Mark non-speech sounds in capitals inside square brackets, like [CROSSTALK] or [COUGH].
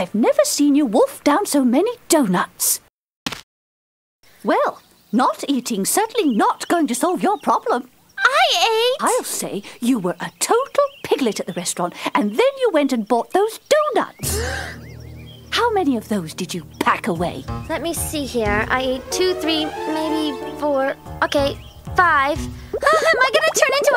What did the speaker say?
I've never seen you wolf down so many donuts. Well, not eating certainly not going to solve your problem. I ate. I'll say you were a total piglet at the restaurant, and then you went and bought those donuts. [GASPS] How many of those did you pack away? Let me see here. I ate two, three, maybe four. Okay, five. [GASPS] Am I gonna turn into?